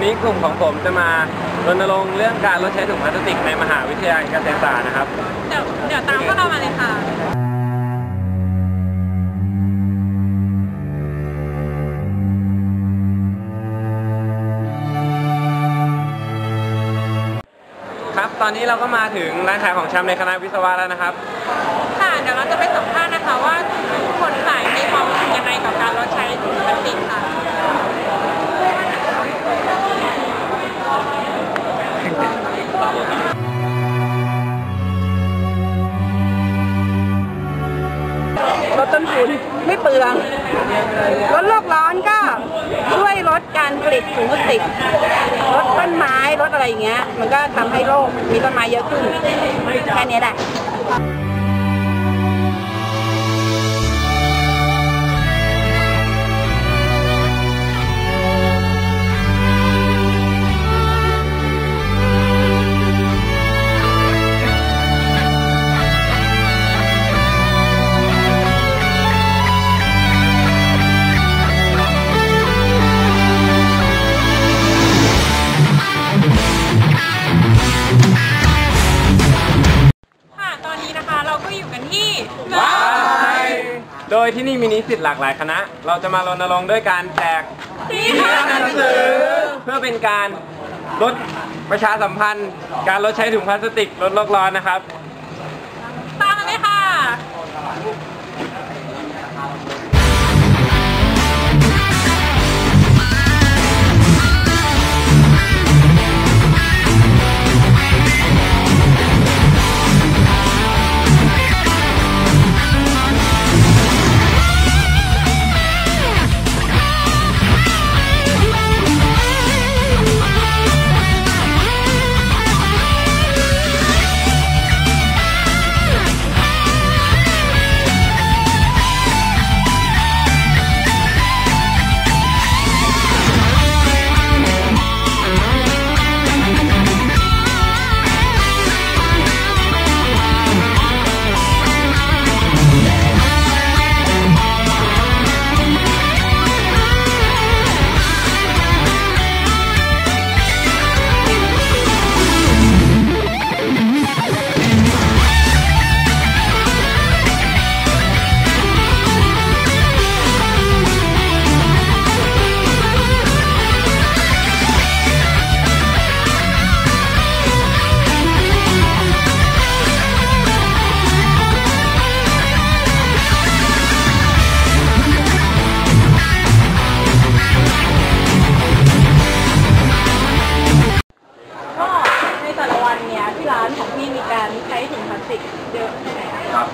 วันนี้กลุ่มของผมจะมารณรงค์เรื่องการลดใช้ถุงพลาสติกในมหาวิทยาลัยเกษตรศาสตร์นะครับ เดี๋ยวเดี๋ยวตามพวกเรามาเลยค่ะ ครับตอนนี้เราก็มาถึงร้านขายของชำในคณะวิศวะแล้วนะครับ ค่ะ เดี๋ยวเราจะไปสัมภาษณ์นะคะว่าคนขายมีความคิดยังไงกับการลดใช้ถุงพลาสติกค่ะ ลดโลกร้อนก็ช่วยลดการผลิตถุงพลาสติกลดต้นไม้ลดอะไรอย่างเงี้ย มันก็ทำให้โลกมีต้นไม้เยอะขึ้นแค่นี้แหละ โดยที่นี่มีนิสิตหลากหลายคณะ เราจะมารณรงค์ด้วยการแจกที่หนังสือ เพื่อเป็นการลดประชาสัมพันธ์ การลดใช้ถุงพลาสติกลดโลกร้อนนะครับ ตามมาเลยค่ะ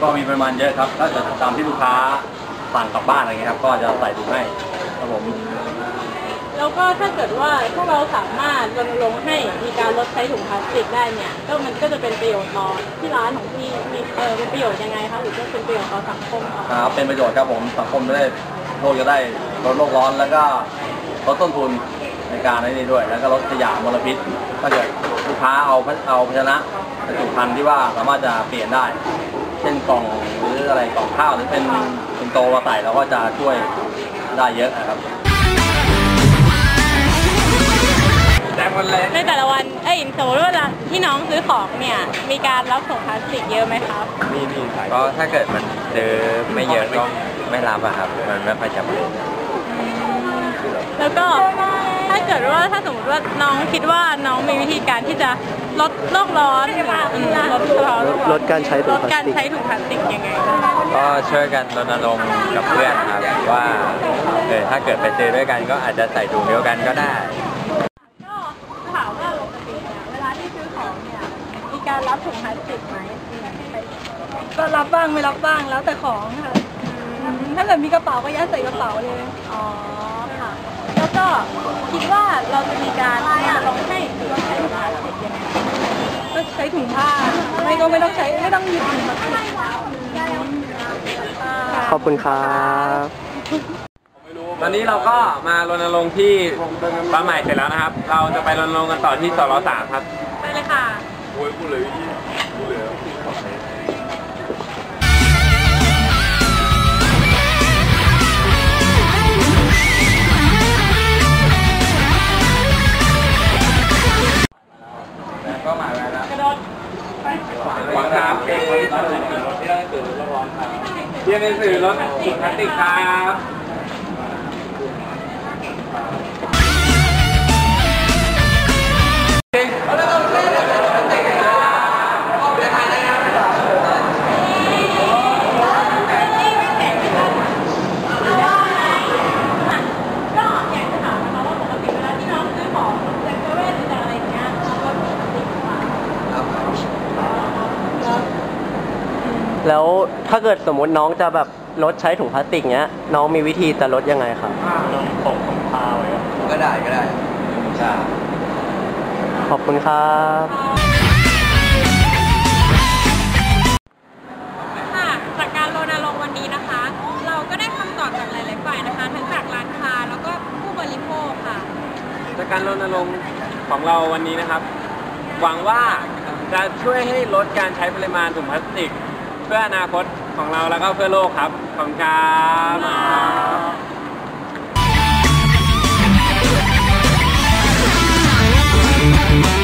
ก็มีปริมาณเยอะครับถ้าเกิดตามที่ลูกค้าสั่งกลับบ้านอะไรเงี้ยครับ ก็จะใส่ถุงให้ครับผมแล้วก็ถ้าเกิดว่าพวกเราสามารถรณรงค์ให้มีการลดใช้ถุงพลาสติกได้เนี่ยก็มันก็จะเป็นประโยชน์ต่อที่ร้านของพี่มีเออเป็นประโยชน์ยังไงคะหรือว่าเป็นประโยชน์ต่อสังคมคะครับเป็นประโยชน์ครับผมสังคมจะได้โลกจะได้ลดโลกร้อนแล้วก็ลดต้นทุนในการนี้ด้วย แล้วก็ลดขยะมลพิษถ้าเกิดลูกค้าเอาเอาภาชนะบรรจุภัณฑ์ที่ว่าสามารถจะเปลี่ยนได้ เช่นกล่องหรืออะไรกล่องข้าวหรือเป็นเป็นโตมาใส่เราก็จะช่วยได้เยอะนะครับแจกวันแรกในแต่ละวัน เอ้ยสมมติว่าที่น้องซื้อของเนี่ย มีการรับส่งพลาสติกเยอะไหมครับ มีมีขายก็ถ้าเกิดมันซื้อไม่เยอะก็ไม่รับอะครับ มันไม่ค่อยจำเป็น แล้วก็ถ้าเกิดว่าถ้าสมมติว่าน้องคิดว่าน้องมีวิธีการที่จะ ลดโลกร้อนอืมลดโลกร้อนลดการใช้ถุลงดพลาสติกการใช้ถุงพลาสติกยังไงบ้าง ก็ช่วยกันรณรงค์กับเพื่อนครับว่าเออถ้าเกิดไปซื้อด้วยกันก็อาจจะใส่ถุงเดียวกันก็ได้ ก็ถามว่าปกติเนี่ยเวลาที่ซื้อของเนี่ยมีการรับถุงพลาสติกไหมก็รับบ้างไม่รับบ้างแล้วแต่ของค่ะถ้าเกิดมีกระเป๋าก็ยัดใส่กระเป๋าเลยอ๋อค่ะแล้วก็คิดว่าเราจะมีการรณรงค์ให้ลดใช้ถุงพลาสติกยังไงก็ใช้ ถุงผ้า ไม่ก็ไม่ต้องใช้ไม่ต้องหยิบถุงพลาสติกขอบคุณครับตอนนี้เราก็มารณรงค์ที่บ้านใหม่เสร็จแล้วนะครับ เราจะไปรณรงค์กันต่อที่สรสามครับ ไปเลยค่ะ「เรีย นหนังสือลดถุงพลาสติกครับ แล้วถ้าเกิดสมมุติน้องจะแบบลดใช้ถุงพลาสติกเนี้ย น้องมีวิธีจะลดยังไงครับก็ได้ก็ได้ใช่ขอบคุณครับ ค่ะจากการรณรงค์วันนี้นะคะ เราก็ได้คำตอบจากหลาย ๆ ฝ่ายนะคะ ทั้งจากร้านค้าแล้วก็ผู้บริโภคค่ะ จากการรณรงค์ของเราวันนี้นะครับ หวังว่าจะช่วยให้ลดการใช้ปริมาณถุงพลาสติก เพื่ออนาคตของเราแล้วก็เพื่อโลกครับขอบคุณครับว้าว